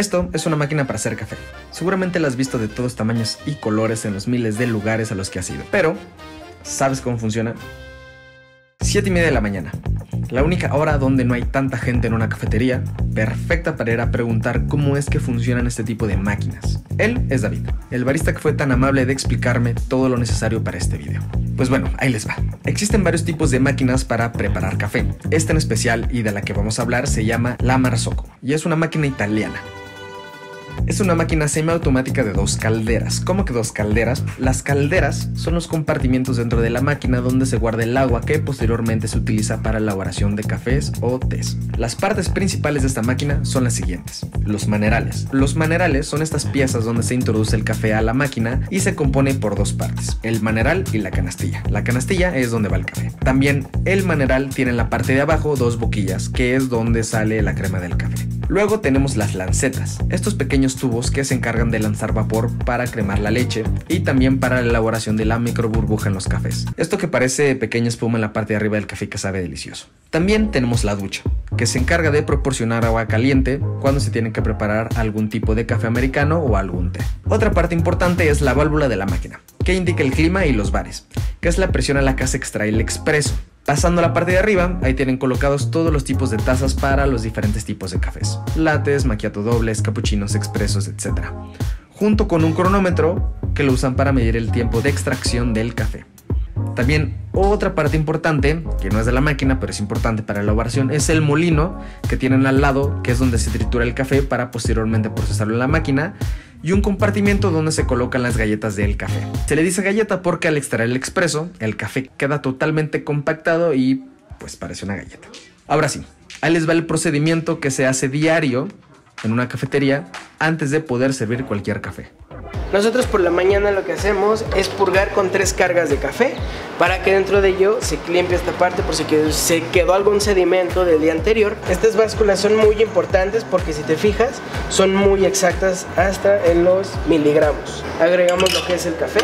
Esto es una máquina para hacer café. Seguramente la has visto de todos tamaños y colores en los miles de lugares a los que has ido. Pero, ¿sabes cómo funciona? 7 y media de la mañana. La única hora donde no hay tanta gente en una cafetería, perfecta para ir a preguntar cómo es que funcionan este tipo de máquinas. Él es David, el barista que fue tan amable de explicarme todo lo necesario para este video. Pues bueno, ahí les va. Existen varios tipos de máquinas para preparar café. Esta en especial y de la que vamos a hablar se llama la Marzocco y es una máquina italiana. Es una máquina semiautomática de dos calderas. ¿Cómo que dos calderas? Las calderas son los compartimientos dentro de la máquina donde se guarda el agua que posteriormente se utiliza para la elaboración de cafés o tés. Las partes principales de esta máquina son las siguientes. Los manerales. Los manerales son estas piezas donde se introduce el café a la máquina y se compone por dos partes, el maneral y la canastilla. La canastilla es donde va el café. También el maneral tiene en la parte de abajo dos boquillas, que es donde sale la crema del café. Luego tenemos las lancetas, estos pequeños tubos que se encargan de lanzar vapor para cremar la leche y también para la elaboración de la microburbuja en los cafés. Esto que parece pequeña espuma en la parte de arriba del café que sabe delicioso. También tenemos la ducha, que se encarga de proporcionar agua caliente cuando se tiene que preparar algún tipo de café americano o algún té. Otra parte importante es la válvula de la máquina, que indica el clima y los bares, que es la presión a la que se extrae el expreso. Pasando a la parte de arriba, ahí tienen colocados todos los tipos de tazas para los diferentes tipos de cafés. Lates, maquiato dobles, capuchinos, expresos, etc. Junto con un cronómetro que lo usan para medir el tiempo de extracción del café. También otra parte importante, que no es de la máquina, pero es importante para la elaboración, es el molino que tienen al lado, que es donde se tritura el café para posteriormente procesarlo en la máquina, y un compartimiento donde se colocan las galletas del café. Se le dice galleta porque al extraer el expreso, el café queda totalmente compactado y pues parece una galleta. Ahora sí, ahí les va el procedimiento que se hace diario en una cafetería antes de poder servir cualquier café. Nosotros por la mañana lo que hacemos es purgar con tres cargas de café para que dentro de ello se limpie esta parte por si se quedó algún sedimento del día anterior. Estas básculas son muy importantes porque si te fijas son muy exactas hasta en los miligramos. Agregamos lo que es el café.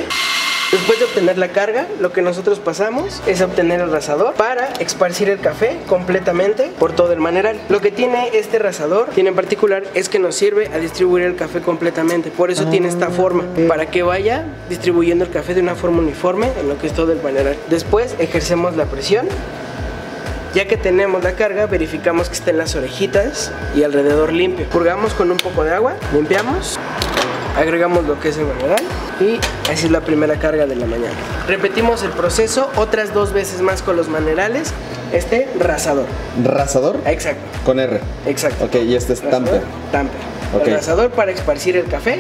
Después de obtener la carga, lo que nosotros pasamos es obtener el rasador para esparcir el café completamente por todo el maneral. Lo que tiene este rasador, tiene en particular, es que nos sirve a distribuir el café completamente. Por eso tiene esta forma, para que vaya distribuyendo el café de una forma uniforme en lo que es todo el maneral. Después ejercemos la presión ya que tenemos la carga, verificamos que estén las orejitas y alrededor limpio. Purgamos con un poco de agua, limpiamos agregamos lo que es el maneral y así es la primera carga de la mañana. Repetimos el proceso otras dos veces más con los manerales, este rasador. ¿Rasador? Exacto. Con R. Exacto. Ok, y este es tamper. Tamper. El rasador para esparcir el café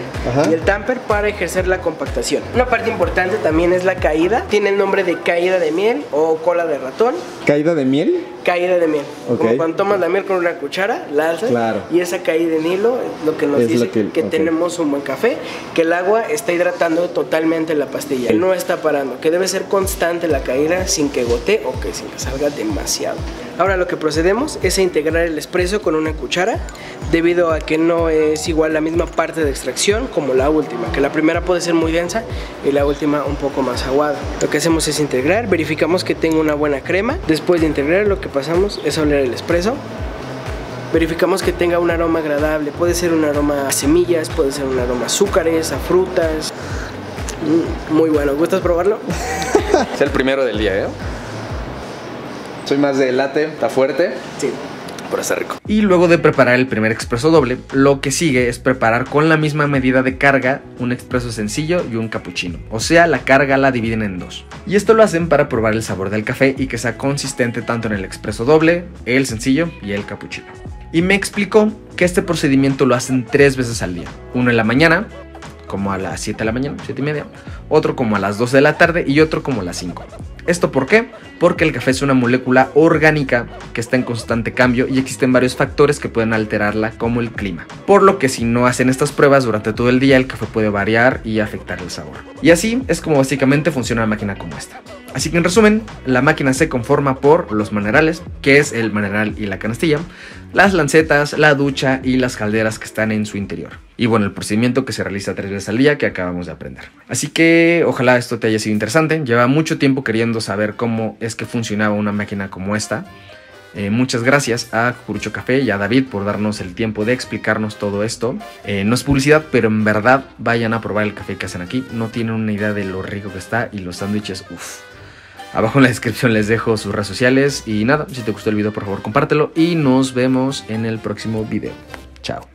y el tamper para ejercer la compactación. Una parte importante también es la caída. Tiene el nombre de caída de miel o cola de ratón. ¿Caída de miel? Caída de miel. Como cuando tomas la miel con una cuchara, la alzas. Claro. Y esa caída en hilo es lo que nos dice que, tenemos un buen café, que el agua está hidratando totalmente la pastilla. No está parando, que debe ser constante la caída sin que gotee o que sin que salga demasiado. Ahora lo que procedemos es a integrar el espresso con una cuchara, debido a que no es igual la misma parte de extracción como la última, que la primera puede ser muy densa y la última un poco más aguada. Lo que hacemos es integrar, verificamos que tenga una buena crema, después de integrar lo que pasamos es oler el espresso, verificamos que tenga un aroma agradable, puede ser un aroma a semillas, puede ser un aroma a azúcares, a frutas, mm, muy bueno, ¿gustas probarlo? es el primero del día, ¿eh? Soy más de latte, está fuerte. Sí. Pero está rico. Y luego de preparar el primer expreso doble, lo que sigue es preparar con la misma medida de carga un expreso sencillo y un cappuccino. O sea, la carga la dividen en dos. Y esto lo hacen para probar el sabor del café y que sea consistente tanto en el expreso doble, el sencillo y el cappuccino. Y me explicó que este procedimiento lo hacen tres veces al día. Uno en la mañana, como a las 7 de la mañana, 7 y media, otro como a las 2 de la tarde y otro como a las 5. ¿Esto por qué? Porque el café es una molécula orgánica que está en constante cambio y existen varios factores que pueden alterarla como el clima. Por lo que si no hacen estas pruebas durante todo el día el café puede variar y afectar el sabor. Y así es como básicamente funciona una máquina como esta. Así que en resumen, la máquina se conforma por los manerales, que es el maneral y la canastilla, las lancetas, la ducha y las calderas que están en su interior. Y bueno, el procedimiento que se realiza tres veces al día que acabamos de aprender. Así que ojalá esto te haya sido interesante. Lleva mucho tiempo queriendo saber cómo es que funcionaba una máquina como esta. Eh, muchas gracias a Curucho Café y a David por darnos el tiempo de explicarnos todo esto. Eh, no es publicidad, pero en verdad vayan a probar el café que hacen aquí. No tienen una idea de lo rico que está y los sándwiches, uff. Abajo en la descripción les dejo sus redes sociales y nada, si te gustó el video por favor compártelo y nos vemos en el próximo video. Chao.